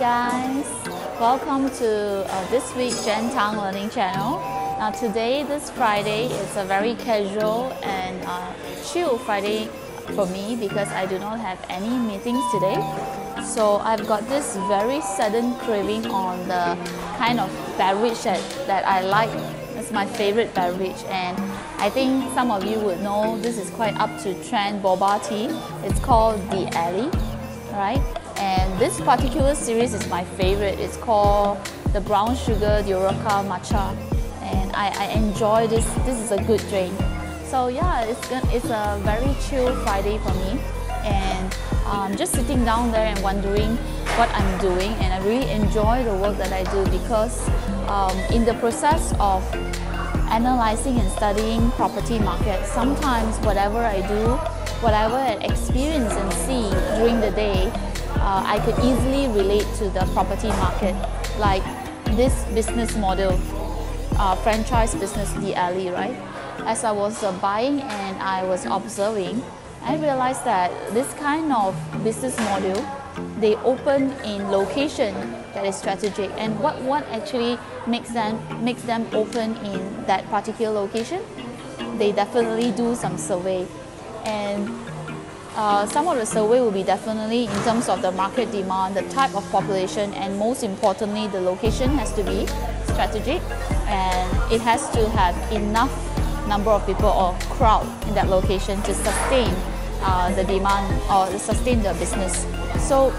guys, welcome to uh, this week Jen Thang Learning Channel. Now today, this Friday, is a very casual and uh, chill Friday for me because I do not have any meetings today. So I've got this very sudden craving on the kind of beverage that, that I like. It's my favorite beverage and I think some of you would know this is quite up to trend boba tea. It's called the Alley, right? And this particular series is my favorite. It's called the Brown Sugar Deerioca Matcha. And I, I enjoy this. This is a good drink. So yeah, it's, it's a very chill Friday for me. And um, just sitting down there and wondering what I'm doing. And I really enjoy the work that I do because um, in the process of analyzing and studying property market, sometimes whatever I do, whatever I experience and see during the day, uh, I could easily relate to the property market, like this business model, uh, franchise business, the alley, right? As I was uh, buying and I was observing, I realized that this kind of business model, they open in location that is strategic, and what what actually makes them makes them open in that particular location? They definitely do some survey, and uh, some of the survey will be definitely in terms of the market demand, the type of population, and most importantly, the location has to be strategic and it has to have enough number of people or crowd in that location to sustain uh, the demand or sustain the business. So,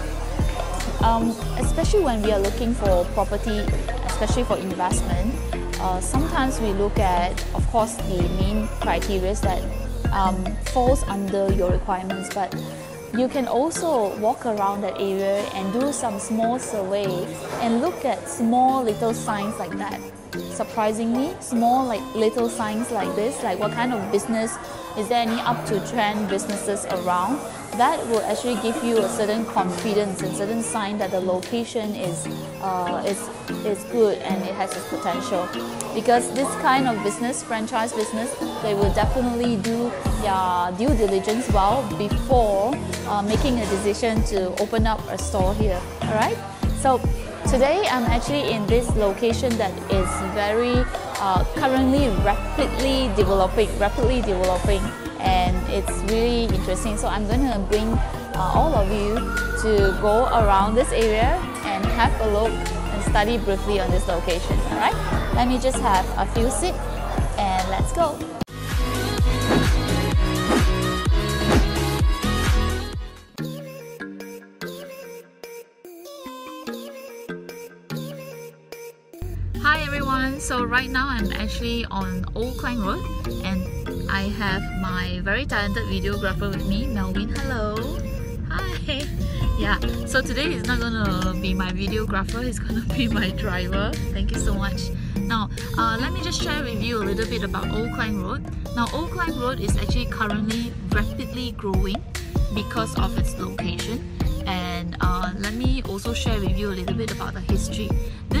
um, especially when we are looking for property, especially for investment, uh, sometimes we look at, of course, the main criteria that um, falls under your requirements, but you can also walk around that area and do some small survey and look at small little signs like that. Surprisingly, small like little signs like this, like what kind of business, is there any up to trend businesses around? That will actually give you a certain confidence and certain sign that the location is, uh, is, is good and it has its potential. Because this kind of business, franchise business, they will definitely do their due diligence well before uh, making a decision to open up a store here. Alright? So today I'm actually in this location that is very uh, currently rapidly developing, rapidly developing and it's really interesting. So I'm going to bring uh, all of you to go around this area and have a look and study briefly on this location. All right, let me just have a few sips and let's go. Hi everyone, so right now I'm actually on Old Klang Road and I have my very talented videographer with me, Melvin. Hello. Hi. Yeah, so today he's not gonna be my videographer, he's gonna be my driver. Thank you so much. Now, uh, let me just share with you a little bit about Old Klang Road. Now, Old Klang Road is actually currently rapidly growing because of its location and uh, let me also share with you a little bit about the history.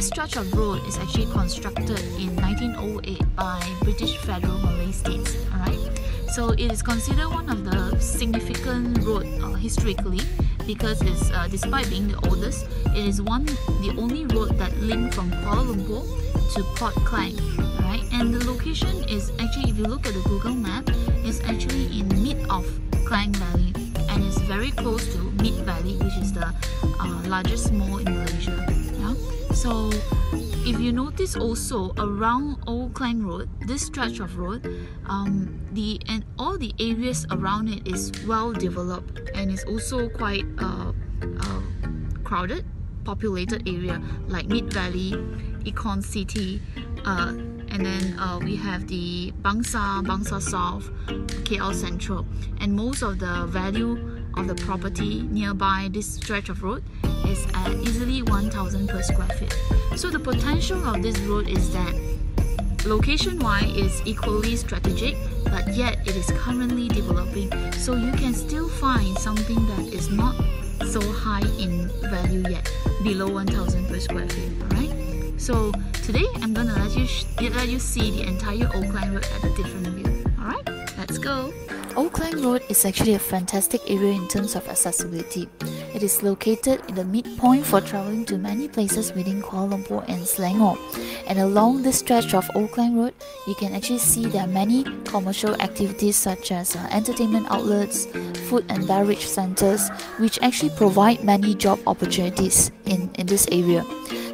This stretch of road is actually constructed in 1908 by British Federal Malay States. Alright, so it is considered one of the significant road uh, historically because it's uh, despite being the oldest, it is one the only road that linked from Kuala Lumpur to Port Klang. Right, and the location is actually if you look at the Google map, it's actually in the mid of Klang Valley and it's very close to Mid Valley, which is the uh, largest mall in Malaysia. So if you notice also around Old Klang Road, this stretch of road, um, the and all the areas around it is well developed and it's also quite uh, uh, crowded, populated area like Mid Valley, Eco City, uh, and then uh, we have the Bangsar, Bangsar South, KL Central, and most of the value of the property nearby this stretch of road is at easily 1000 per square feet. So the potential of this road is that location wise is equally strategic but yet it is currently developing so you can still find something that is not so high in value yet below 1000 per square feet alright so today I'm gonna let you let you see the entire Old Klang Road at a different view. Alright, let's go. Old Klang Road is actually a fantastic area in terms of accessibility. It is located in the midpoint for traveling to many places within Kuala Lumpur and Selangor. And along this stretch of Old Klang Road, you can actually see there are many commercial activities such as uh, entertainment outlets, food and beverage centers, which actually provide many job opportunities in, in this area.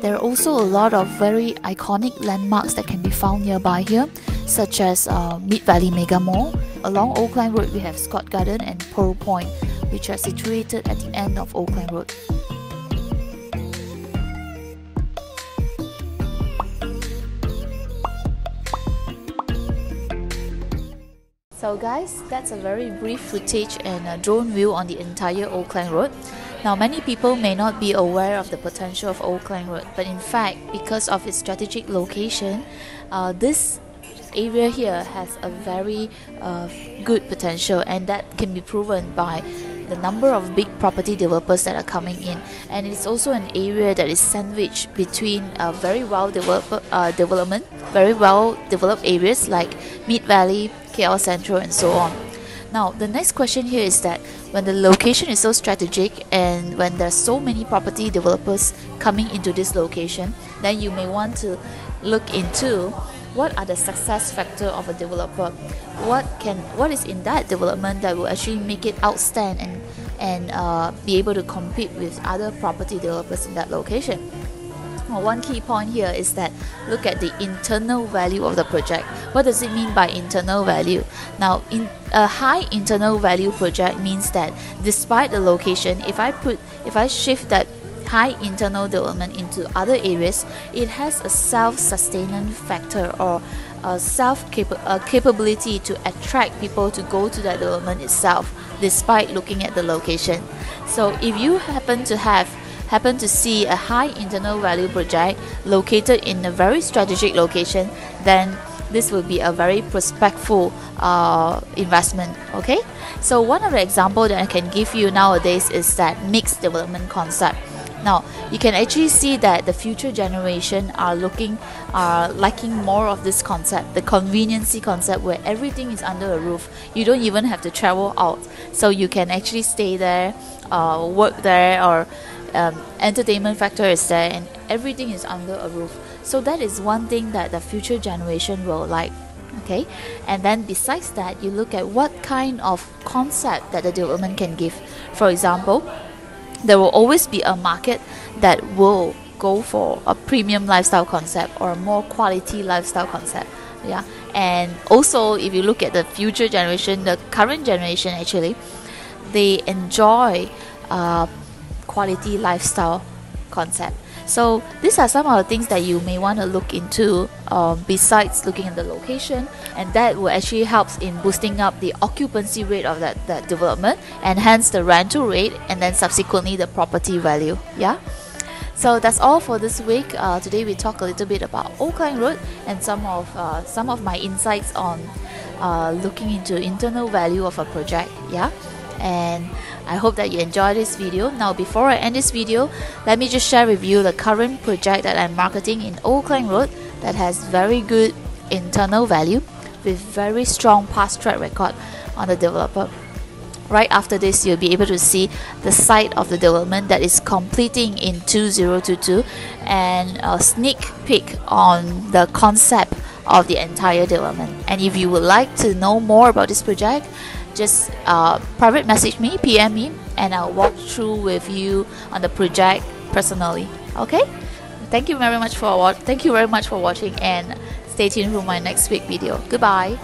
There are also a lot of very iconic landmarks that can be found nearby here, such as uh, Mid Valley Mega Mall. Along Old Klang Road, we have Scott Garden and Pearl Point, which are situated at the end of Old Klang Road. So guys, that's a very brief footage and a drone view on the entire Old Klang Road. Now many people may not be aware of the potential of Old Klang Road, but in fact, because of its strategic location, uh, this area here has a very uh, good potential and that can be proven by the number of big property developers that are coming in and it's also an area that is sandwiched between a very well developed uh, development very well developed areas like Mid Valley, KL Central and so on. Now the next question here is that when the location is so strategic and when there's so many property developers coming into this location then you may want to look into what are the success factor of a developer what can what is in that development that will actually make it outstand and and uh, be able to compete with other property developers in that location well, one key point here is that look at the internal value of the project. What does it mean by internal value? Now, in a high internal value project means that despite the location, if I put if I shift that high internal development into other areas, it has a self-sustaining factor or a self -capa capability to attract people to go to that development itself, despite looking at the location. So if you happen to have happen to see a high internal value project located in a very strategic location, then this will be a very prospectful uh, investment okay so one of the example that i can give you nowadays is that mixed development concept now you can actually see that the future generation are looking are liking more of this concept the conveniency concept where everything is under a roof. You don't even have to travel out. So you can actually stay there uh, work there or um, entertainment factor is there and everything is under a roof. So that is one thing that the future generation will like okay? And then besides that you look at what kind of concept that the development can give. For example there will always be a market that will go for a premium lifestyle concept or a more quality lifestyle concept yeah? And also if you look at the future generation the current generation actually they enjoy uh, quality lifestyle concept so these are some of the things that you may want to look into um, besides looking at the location and that will actually helps in boosting up the occupancy rate of that, that development and hence the rental rate and then subsequently the property value yeah so that's all for this week. Uh, today we talk a little bit about Old Klang Road and some of uh, some of my insights on uh, looking into internal value of a project. Yeah, and I hope that you enjoy this video. Now before I end this video, let me just share with you the current project that I'm marketing in Old Klang Road that has very good internal value with very strong past track record on the developer. Right after this, you'll be able to see the site of the development that is completing in 2022 and a sneak peek on the concept of the entire development. And if you would like to know more about this project, just uh, private message me, PM me, and I'll walk through with you on the project personally. Okay? Thank you very much for thank you very much for watching and stay tuned for my next week video. Goodbye.